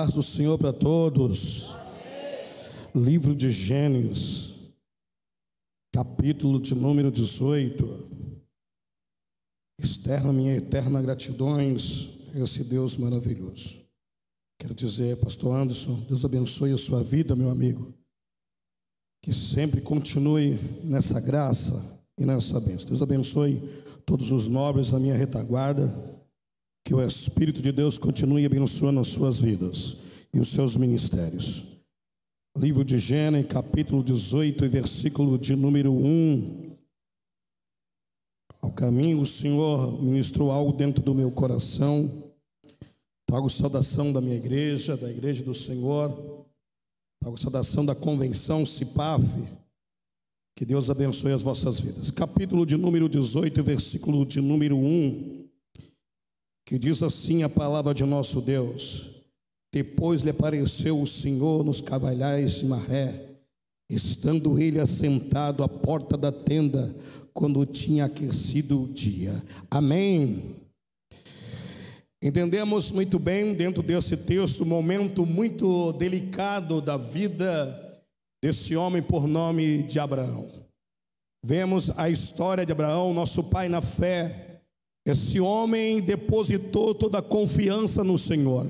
Paz do Senhor para todos. Livro de Gênesis, capítulo de número 18. Externa minha eterna gratidões a esse Deus maravilhoso. Quero dizer, Pastor Anderson, Deus abençoe a sua vida, meu amigo. Que sempre continue nessa graça e nessa bênção. Deus abençoe todos os nobres da minha retaguarda que o Espírito de Deus continue abençoando as suas vidas e os seus ministérios. Livro de Gênesis, capítulo 18, versículo de número 1. Ao caminho, o Senhor ministrou algo dentro do meu coração. Trago saudação da minha igreja, da igreja do Senhor. Trago saudação da convenção CIPAF. Que Deus abençoe as vossas vidas. Capítulo de número 18, versículo de número 1 que diz assim a palavra de nosso Deus: Depois lhe apareceu o Senhor nos cavalhais de Maré, estando ele assentado à porta da tenda, quando tinha aquecido o dia. Amém. Entendemos muito bem dentro desse texto um momento muito delicado da vida desse homem por nome de Abraão. Vemos a história de Abraão, nosso pai na fé, esse homem depositou toda a confiança no Senhor.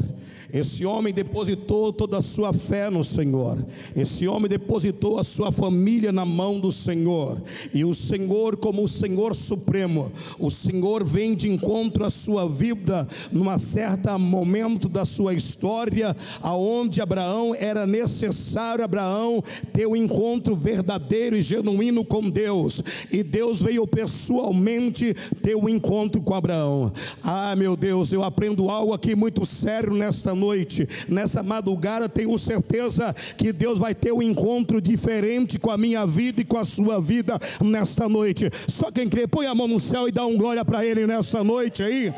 Esse homem depositou toda a sua fé no Senhor. Esse homem depositou a sua família na mão do Senhor. E o Senhor, como o Senhor supremo, o Senhor vem de encontro à sua vida numa certa momento da sua história, aonde Abraão era necessário Abraão ter o um encontro verdadeiro e genuíno com Deus. E Deus veio pessoalmente ter o um encontro com Abraão. Ah, meu Deus, eu aprendo algo aqui muito sério nesta noite, nessa madrugada, tenho certeza que Deus vai ter um encontro diferente com a minha vida e com a sua vida nesta noite. Só quem crê, põe a mão no céu e dá um glória para Ele nessa noite aí.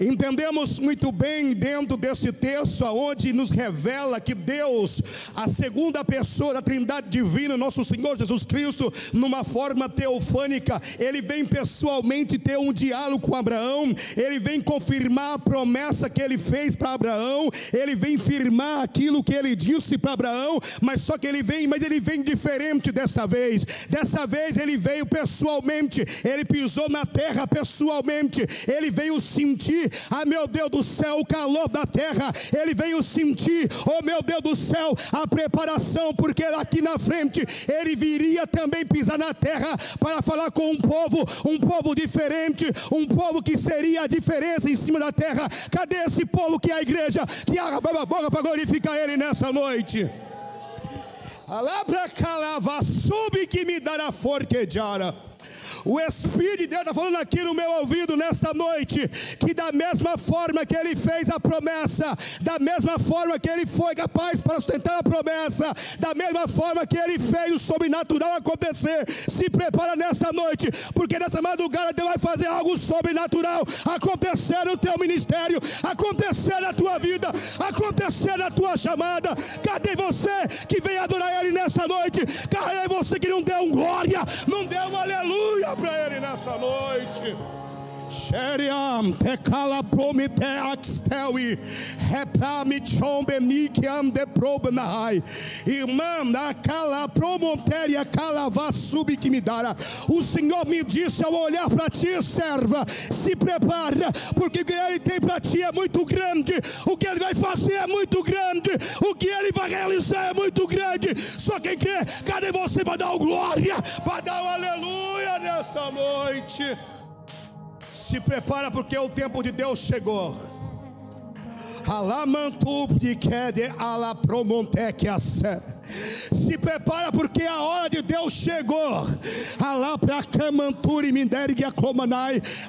Entendemos muito bem dentro desse texto, aonde nos revela que Deus, a segunda pessoa da Trindade Divina, nosso Senhor Jesus Cristo, numa forma teofânica, ele vem pessoalmente ter um diálogo com Abraão, ele vem confirmar a promessa que ele fez para Abraão, ele vem firmar aquilo que ele disse para Abraão, mas só que ele vem, mas ele vem diferente desta vez. Dessa vez ele veio pessoalmente, ele pisou na terra pessoalmente, ele veio sentir ah meu Deus do céu, o calor da terra, ele veio sentir, oh meu Deus do céu, a preparação, porque aqui na frente ele viria também pisar na terra para falar com um povo, um povo diferente, um povo que seria a diferença em cima da terra. Cadê esse povo que é a igreja, que abre a boca para glorificar ele nessa noite? Alabra calava, sube que me dará forquejara. O Espírito de Deus está falando aqui no meu ouvido nesta noite, que da mesma forma que ele fez a promessa, da mesma forma que ele foi capaz para sustentar a promessa, da mesma forma que ele fez o sobrenatural acontecer, se prepara nesta noite, porque nessa madrugada Deus vai fazer algo sobrenatural acontecer no teu ministério, acontecer na tua vida, acontecer na tua chamada. Cadê você que vem adorar Ele nesta noite? Cadê você que não deu um glória, não deu um aleluia? Nessa noite. Sheriam tekala promete axtewi repami chombe nikiam de probnahai irmã cala promontéria calava sub que me dará o Senhor me disse ao olhar para ti serva se prepara porque o que Ele tem para ti é muito grande. O que Ele vai fazer é muito grande. O que Ele vai realizar é muito grande. Só quem crê cadê você para dar glória para dar aleluia nessa noite se prepara porque o tempo de Deus chegou. Alamantu de quede ala promonte a se prepara porque a hora de Deus chegou.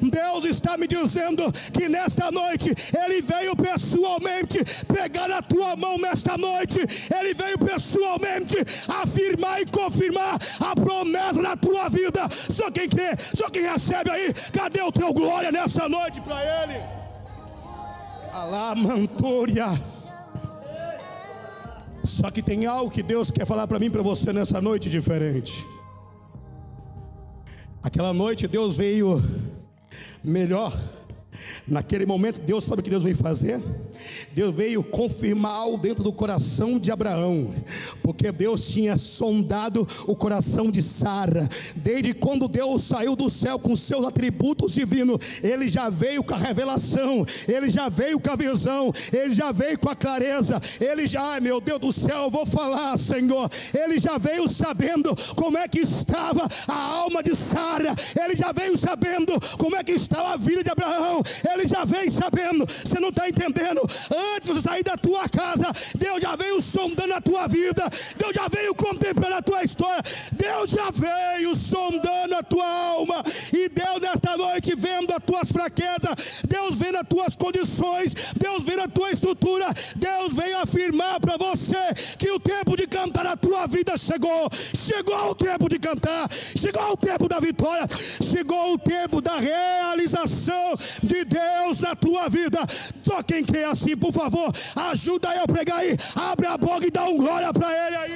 Deus está me dizendo que nesta noite Ele veio pessoalmente pegar a tua mão nesta noite. Ele veio pessoalmente afirmar e confirmar a promessa na tua vida. Só quem crê, só quem recebe aí. Cadê o teu glória nessa noite para Ele? Alamantoria. Só que tem algo que Deus quer falar para mim, para você nessa noite diferente. Aquela noite Deus veio melhor. Naquele momento Deus sabe o que Deus veio fazer. Deus veio confirmar algo dentro do coração de Abraão, porque Deus tinha sondado o coração de Sara, desde quando Deus saiu do céu com seus atributos divinos, ele já veio com a revelação, ele já veio com a visão, ele já veio com a clareza, ele já, ai meu Deus do céu, eu vou falar, Senhor, ele já veio sabendo como é que estava a alma de Sara, ele já veio sabendo como é que estava a vida de Abraão, ele já veio sabendo, você não está entendendo, antes de você sair da tua casa, Deus já veio sondando a tua vida, Deus já veio contemplando a tua história, Deus já veio sondando a tua alma, e Deus nesta noite vendo as tuas fraquezas, Deus vendo as tuas condições, Deus vendo a tua estrutura, Deus veio afirmar para você que o tempo de cantar a tua vida chegou, chegou o tempo de cantar, chegou o tempo da vitória, chegou o tempo da realização de Deus na tua vida. Só quem crê assim, por favor, ajuda eu a pregar aí, abre a boca e dá um glória para Ele aí.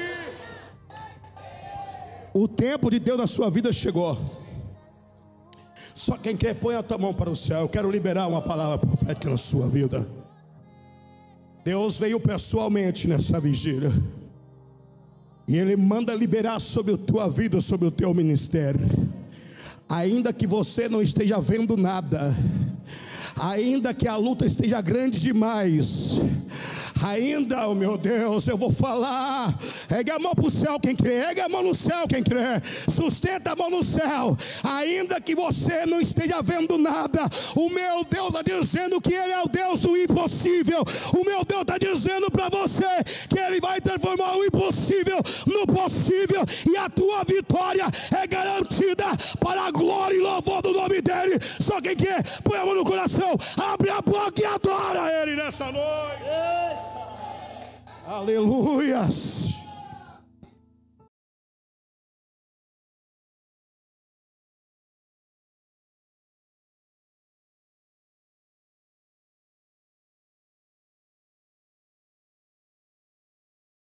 O tempo de Deus na sua vida chegou. Só quem quer, põe a tua mão para o céu. Eu quero liberar uma palavra profética na sua vida. Deus veio pessoalmente nessa vigília. E Ele manda liberar sobre a tua vida, sobre o teu ministério. Ainda que você não esteja vendo nada, ainda que a luta esteja grande demais, Ainda, oh meu Deus, eu vou falar. Ergue a mão para o céu quem crê. Ergue a mão no céu quem crê. Sustenta a mão no céu. Ainda que você não esteja vendo nada, o meu Deus está dizendo que Ele é o Deus do impossível. O meu Deus está dizendo para você que Ele vai transformar o impossível no possível. E a tua vitória é garantida para a glória e louvor do nome dEle. Só quem quer, põe a mão no coração. Abre a boca e adora Ele nessa noite. Aleluias.